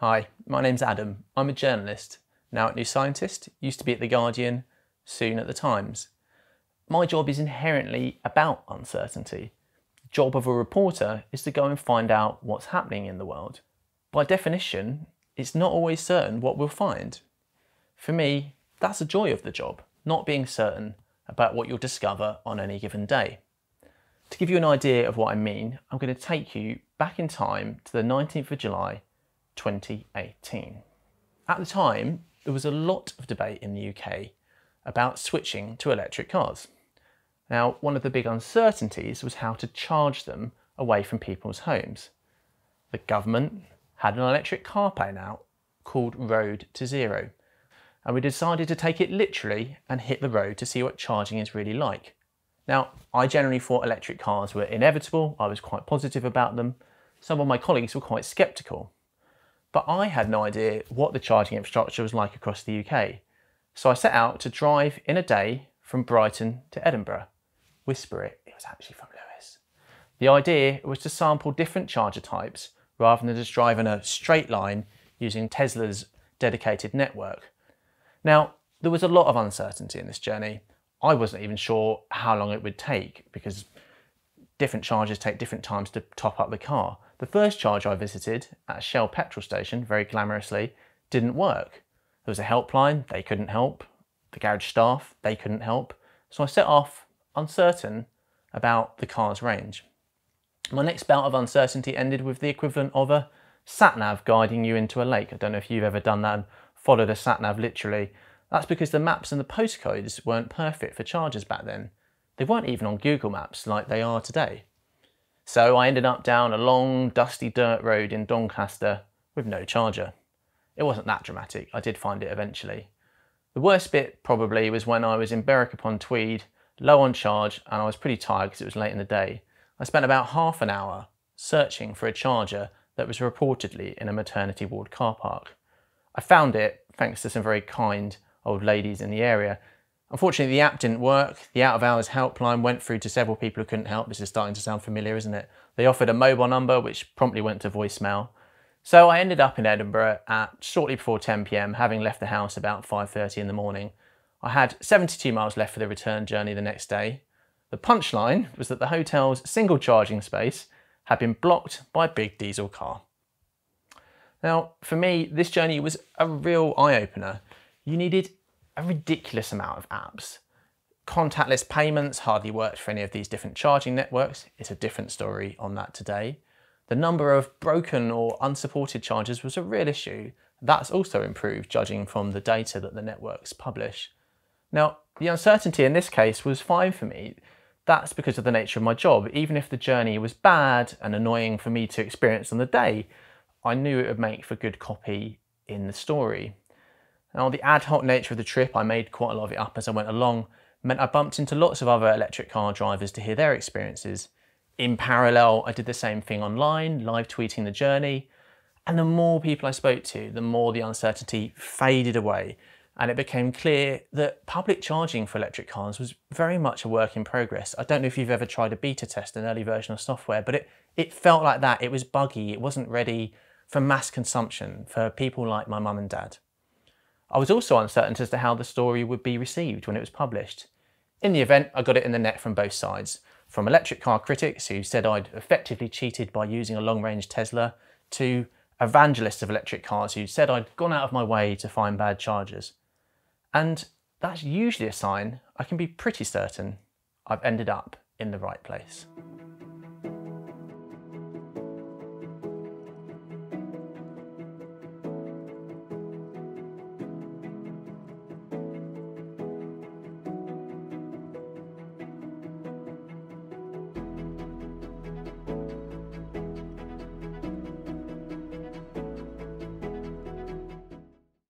Hi, my name's Adam. I'm a journalist, now at New Scientist, used to be at The Guardian, soon at The Times. My job is inherently about uncertainty. The job of a reporter is to go and find out what's happening in the world. By definition, it's not always certain what we'll find. For me, that's the joy of the job, not being certain about what you'll discover on any given day. To give you an idea of what I mean, I'm going to take you back in time to the 19th of July 2018. At the time, there was a lot of debate in the UK about switching to electric cars. Now, one of the big uncertainties was how to charge them away from people's homes. The government had an electric car plan out called Road to Zero, and we decided to take it literally and hit the road to see what charging is really like. Now, I generally thought electric cars were inevitable, I was quite positive about them. Some of my colleagues were quite sceptical. But I had no idea what the charging infrastructure was like across the UK. So I set out to drive in a day from Brighton to Edinburgh. Whisper it, it was actually from Lewes. The idea was to sample different charger types rather than just drive in a straight line using Tesla's dedicated network. Now, there was a lot of uncertainty in this journey. I wasn't even sure how long it would take because different chargers take different times to top up the car. The first charge I visited at Shell petrol station, very glamorously, didn't work. There was a helpline, they couldn't help. The garage staff, they couldn't help. So I set off uncertain about the car's range. My next bout of uncertainty ended with the equivalent of a sat-nav guiding you into a lake. I don't know if you've ever done that and followed a sat-nav literally. That's because the maps and the postcodes weren't perfect for chargers back then. They weren't even on Google Maps like they are today. So I ended up down a long, dusty dirt road in Doncaster with no charger. It wasn't that dramatic, I did find it eventually. The worst bit probably was when I was in Berwick upon Tweed, low on charge, and I was pretty tired because it was late in the day. I spent about half an hour searching for a charger that was reportedly in a maternity ward car park. I found it thanks to some very kind old ladies in the area Unfortunately, the app didn't work. The out of hours helpline went through to several people who couldn't help. This is starting to sound familiar, isn't it? They offered a mobile number, which promptly went to voicemail. So I ended up in Edinburgh at shortly before 10 pm, having left the house about 5.30 in the morning. I had 72 miles left for the return journey the next day. The punchline was that the hotel's single charging space had been blocked by a big diesel car. Now, for me, this journey was a real eye-opener. You needed a ridiculous amount of apps. Contactless payments hardly worked for any of these different charging networks. It's a different story on that today. The number of broken or unsupported chargers was a real issue. That's also improved judging from the data that the networks publish. Now, the uncertainty in this case was fine for me. That's because of the nature of my job. Even if the journey was bad and annoying for me to experience on the day, I knew it would make for good copy in the story. Now the ad hoc nature of the trip, I made quite a lot of it up as I went along, meant I bumped into lots of other electric car drivers to hear their experiences. In parallel, I did the same thing online, live tweeting the journey, and the more people I spoke to, the more the uncertainty faded away, and it became clear that public charging for electric cars was very much a work in progress. I don't know if you've ever tried a beta test, an early version of software, but it, it felt like that. It was buggy, it wasn't ready for mass consumption for people like my mum and dad. I was also uncertain as to how the story would be received when it was published. In the event, I got it in the net from both sides, from electric car critics who said I'd effectively cheated by using a long-range Tesla, to evangelists of electric cars who said I'd gone out of my way to find bad chargers. And that's usually a sign I can be pretty certain I've ended up in the right place.